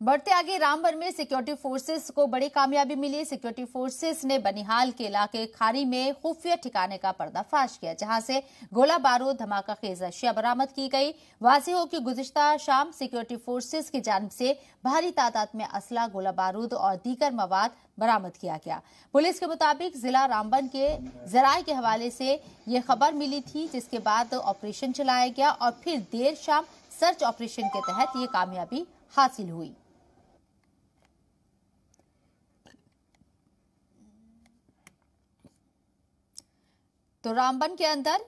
बढ़ते आगे रामबन में सिक्योरिटी फोर्सेस को बड़ी कामयाबी मिली। सिक्योरिटी फोर्सेस ने बनिहाल के इलाके खारी में खुफिया ठिकाने का पर्दाफाश किया, जहाँ से गोला बारूद, धमाका खेज अशिया बरामद की गई। वासी हो कि गुजश्ता शाम सिक्योरिटी फोर्सेस की जानब से भारी तादाद में असला गोला बारूद और दीगर मवाद बरामद किया गया। पुलिस के मुताबिक जिला रामबन के जराये के हवाले से ये खबर मिली थी, जिसके बाद ऑपरेशन चलाया गया और फिर देर शाम सर्च ऑपरेशन के तहत ये कामयाबी हासिल हुई। तो रामबन के अंदर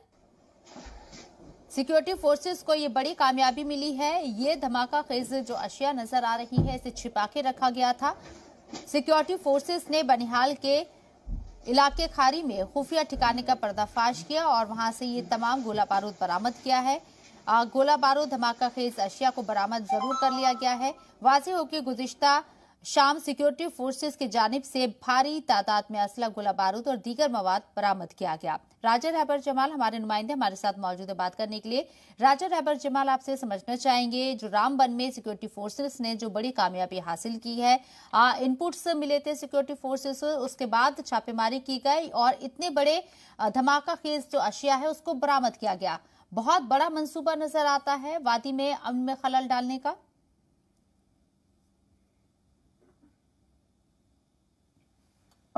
सिक्योरिटी फोर्सेस को ये बड़ी कामयाबी मिली है। ये धमाका खेज जो अशिया नज़र आ रही है, इसे छिपा के रखा गया था। सिक्योरिटी फोर्सेस ने बनिहाल के इलाके खारी में खुफिया ठिकाने का पर्दाफाश किया और वहाँ से ये तमाम गोला बारूद बरामद किया है। गोला बारूद धमाका खेज अशिया को बरामद ज़रूर कर लिया गया है। वाजे हो कि गुजश्ता शाम सिक्योरिटी फोर्सेस की जानब से भारी तादाद में असला गोला बारूद और दीगर मवाद बरामद किया गया। राजा रहबर जमाल हमारे नुमाइंदे हमारे साथ मौजूद है बात करने के लिए। राजा रहबर जमाल आपसे समझना चाहेंगे, जो रामबन में सिक्योरिटी फोर्सेस ने जो बड़ी कामयाबी हासिल की है इनपुट्स मिले थे सिक्योरिटी फोर्सेस, उसके बाद छापेमारी की गई और इतने बड़े धमाका खेज जो अशिया है, उसको बरामद किया गया। बहुत बड़ा मंसूबा नज़र आता है वादी में अमन में खलल डालने का।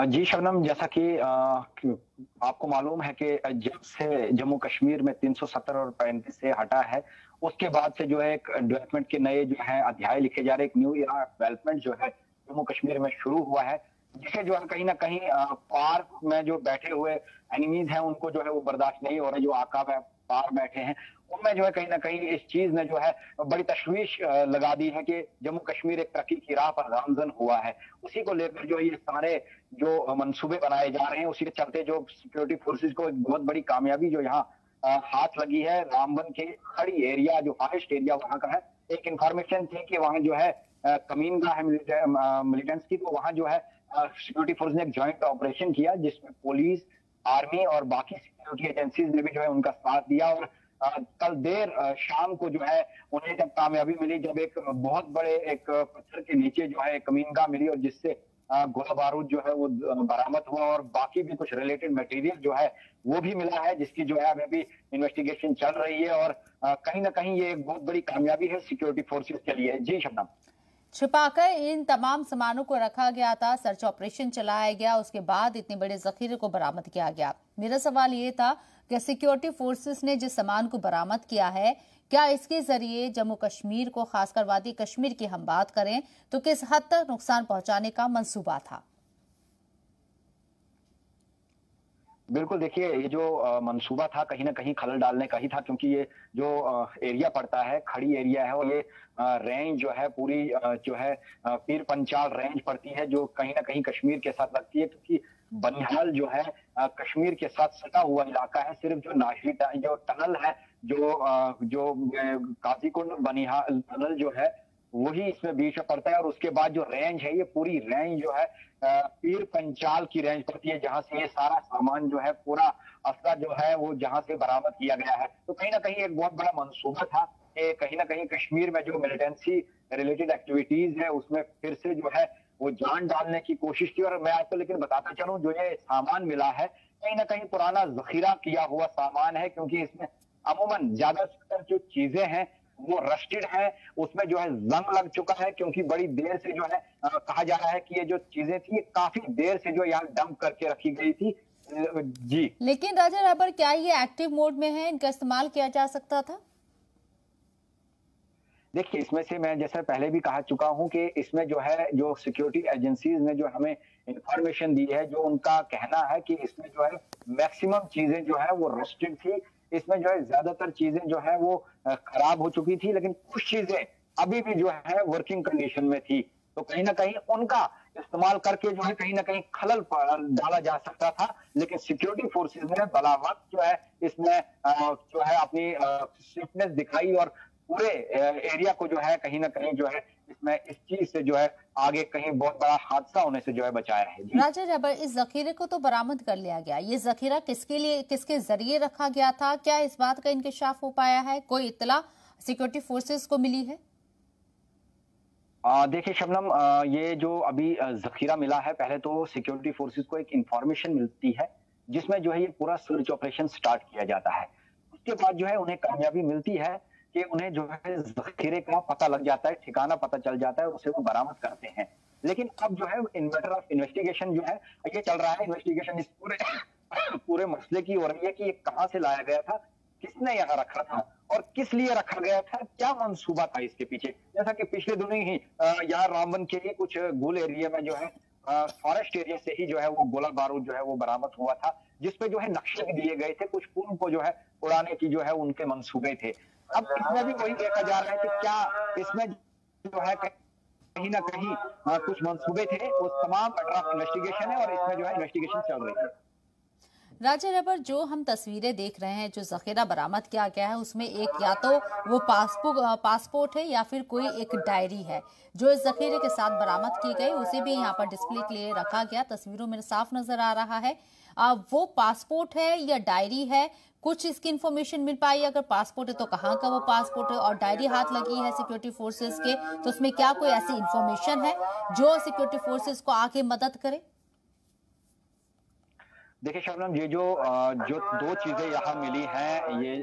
जी शबनम, जैसा कि आपको मालूम है कि जब से जम्मू कश्मीर में 370 और पैंतीस से हटा है, उसके बाद से जो है एक डेवलपमेंट के नए जो है अध्याय लिखे जा रहे एक न्यू ईरा डेवलपमेंट जो है जम्मू कश्मीर में शुरू हुआ है, जिसे जो है कहीं ना कहीं पार्क में जो बैठे हुए एनिमीज हैं, उनको जो है वो बर्दाश्त नहीं हो रहा, जो आका है पार बैठे हैं। उनमें जो है कहीं ना कहीं इस चीज़ ने जो है बड़ी तशवीश लगा दी है कि जम्मू कश्मीर एक तरक्की की राह पर गामजन हुआ है। उसी को लेकर जो ये सारे जो मंसूबे बनाए जा रहे हैं, उसी के चलते जो सिक्योरिटी फोर्सेज को एक बहुत बड़ी कामयाबी जो यहाँ हाथ लगी है, रामबन के खड़ी एरिया जो हाइस्ट एरिया वहाँ का है, एक इंफॉर्मेशन थी कि वहाँ जो है कमीनगा है मिलिटेंट्स की तो वहाँ जो है सिक्योरिटी फोर्स ने एक ज्वाइंट ऑपरेशन किया, जिसमें पुलिस आर्मी और बाकी सिक्योरिटी एजेंसीज ने भी जो है उनका साथ दिया और कल देर शाम को जो है, उन्हें जब कामयाबी मिली, जब एक बहुत बड़े एक पत्थर के नीचे जो है कमीनगा मिली और जिससे गोला बारूद जो है वो बरामद हुआ और बाकी भी कुछ रिलेटेड मटेरियल जो है, वो भी मिला है, जिसकी जो है, अभी भी इन्वेस्टिगेशन चल रही है और कहीं ना कहीं ये एक बहुत बड़ी कामयाबी है सिक्योरिटी फोर्सेज के लिए। जी, शबनम। छिपाकर इन तमाम सामानों को रखा गया था सर्च ऑपरेशन चलाया गया, उसके बाद इतने बड़े जखीरे को बरामद किया गया। मेरा सवाल ये था कि सिक्योरिटी फोर्सेस ने जिस सामान को बरामद किया है, क्या इसके ज़रिए जम्मू कश्मीर को खासकर वादी कश्मीर की हम बात करें तो किस हद तक नुकसान पहुँचाने का मंसूबा था? बिल्कुल, देखिए, ये जो मंसूबा था कहीं ना कहीं खलल डालने का ही था, क्योंकि ये जो एरिया पड़ता है, खड़ी एरिया है, और ये रेंज जो है, पूरी जो है पीर पंचाल रेंज पड़ती है, जो कहीं ना कहीं कश्मीर के साथ लगती है, क्योंकि बनिहाल जो है कश्मीर के साथ सटा हुआ इलाका है, सिर्फ़ जो नाशरी जो टनल है, जो जो काजीकुंड बनिहाल टनल जो है, वही इसमें बीच में पड़ता है और उसके बाद जो रेंज है, ये पूरी रेंज जो है पीर पंचाल की रेंज पड़ती है, जहाँ से ये सारा सामान जो है, पूरा असला जो है, वो जहाँ से बरामद किया गया है। तो कहीं ना कहीं एक बहुत बड़ा मंसूबा था कहीं ना कहीं कश्मीर में जो मिलिटेंसी रिलेटेड एक्टिविटीज़ है उसमें फिर से जो है वो जान डालने की कोशिश की। और मैं आपको लेकिन बताता चलूँ जो ये सामान मिला है कहीं ना कहीं पुराना जखीरा किया हुआ सामान है क्योंकि इसमें अमूमन ज़्यादातर जो चीज़ें हैं वो रस्टेड है उसमें जो है जंग लग चुका है क्योंकि बड़ी देर से जो है आ, कहा जा रहा है कि ये जो चीज़ें थी ये काफ़ी देर से जो यहाँ डंप करके रखी गई थी। जी। लेकिन राजा राबर क्या ये एक्टिव मोड में है? इनका इस्तेमाल किया जा सकता था? देखिए, इसमें से मैं जैसा पहले भी कहा चुका हूँ कि इसमें जो है, जो सिक्योरिटी एजेंसीज ने जो हमें इंफॉर्मेशन दी है, जो उनका कहना है कि इसमें जो है मैक्सिमम चीज़ें जो है वो रस्टेड थी। इसमें जो है ज़्यादातर चीज़ें जो है वो खराब हो चुकी थी, लेकिन कुछ चीज़ें अभी भी जो है वर्किंग कंडीशन में थी। तो कहीं ना कहीं उनका इस्तेमाल करके जो है कहीं ना कहीं खलल डाला जा सकता था, लेकिन सिक्योरिटी फोर्सेज ने बला वक्त जो है इसमें जो है अपनी स्विफ्टनेस दिखाई और पूरे एरिया को जो है कहीं ना कहीं जो है इसमें इस चीज़ से जो है आगे कहीं बहुत बड़ा हादसा होने से जो है बचाया है। राजा रबर इस जखीरे को तो बरामद कर लिया गया। ये जखीरा किसके लिए किसके ज़रिए रखा गया था? क्या इस बात का इंकशाफ हो पाया है? कोई इतला सिक्योरिटी फोर्सेस को मिली है? देखिए शबनम ये जो अभी जखीरा मिला है पहले तो सिक्योरिटी फोर्सेस को एक इंफॉर्मेशन मिलती है जिसमें जो है ये पूरा सर्च ऑपरेशन स्टार्ट किया जाता है। उसके बाद जो है उन्हें कामयाबी मिलती है कि उन्हें जो है जखीरे का पता लग जाता है, ठिकाना पता चल जाता है उसे वो बरामद करते हैं। लेकिन अब जो है इन मैटर ऑफ़ इन्वेस्टिगेशन जो है, ये चल रहा है। इन्वेस्टिगेशन इस पूरे पूरे मसले की हो रही है कि ये कहाँ से लाया गया था, किसने यहाँ रखा था, और किस लिए रखा गया था, क्या मंसूबा था इसके पीछे? जैसा कि पिछले दिनों ही यहाँ रामबन के लिए कुछ गोल एरिया में जो है फॉरेस्ट एरिया से ही जो है वो गोला बारूद जो है वो बरामद हुआ था, जिसपे जो है नक्शे भी दिए गए थे। कुछ पुल को जो है उड़ाने की जो है उनके मंसूबे थे। अब इसमें भी वही देखा जा रहा है कि क्या इसमें जो है कहीं ना कहीं कुछ मंसूबे थे, वो तमाम इन्वेस्टिगेशन है और इसमें जो है इन्वेस्टिगेशन चल रही है। राजा रबर जो हम तस्वीरें देख रहे हैं जो जखीरा बरामद किया गया है उसमें एक या तो वो पासपोर्ट पासपोर्ट है या फिर कोई एक डायरी है। जो इस जखीरे के साथ बरामद की गई उसे भी यहाँ पर डिस्प्ले के लिए रखा गया। तस्वीरों में साफ़ नज़र आ रहा है। आ, वो पासपोर्ट है या डायरी है? कुछ इसकी इन्फॉर्मेशन मिल पाई? अगर पासपोर्ट है तो कहाँ का वो पासपोर्ट है? और डायरी हाथ लगी है सिक्योरिटी फोर्सेस के तो उसमें क्या कोई ऐसी इन्फॉर्मेशन है जो सिक्योरिटी फोर्सेस को आगे मदद करे? देखिए शबनम, ये जो जो दो चीज़ें यहाँ मिली हैं, ये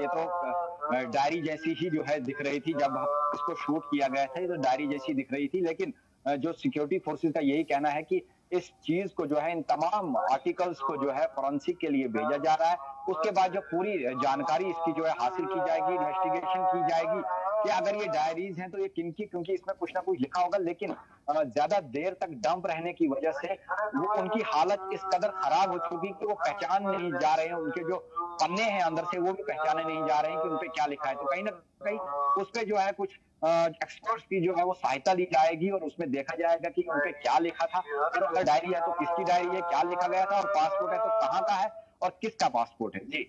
ये तो डायरी जैसी ही जो है दिख रही थी, जब इसको शूट किया गया था, ये तो डायरी जैसी दिख रही थी, लेकिन जो सिक्योरिटी फोर्सेस का यही कहना है कि इस चीज़ को जो है, इन तमाम आर्टिकल्स को जो है, फॉरेंसिक के लिए भेजा जा रहा है। उसके बाद जो पूरी जानकारी इसकी जो है, हासिल की जाएगी, इन्वेस्टिगेशन की जाएगी कि अगर ये डायरीज हैं तो ये किन की, क्योंकि इसमें कुछ ना कुछ लिखा होगा, लेकिन ज़्यादा देर तक डंप रहने की वजह से वो उनकी हालत इस कदर खराब हो चुकी कि वो पहचान नहीं जा रहे हैं, उनके जो पन्ने हैं अंदर से वो भी पहचाने नहीं जा रहे हैं कि उनपे क्या लिखा है। तो कहीं ना कहीं उस पर जो है कुछ एक्सपर्ट्स की जो है वो सहायता ली जाएगी और उसमें देखा जाएगा कि उनपे क्या लिखा था। और अगर डायरी है तो किसकी डायरी है, क्या लिखा गया था और पासपोर्ट है तो कहाँ का है और किसका पासपोर्ट है। जी।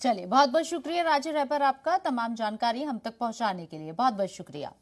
चलिए बहुत बहुत शुक्रिया राजे रैपर आपका तमाम जानकारी हम तक पहुँचाने के लिए। बहुत बहुत शुक्रिया।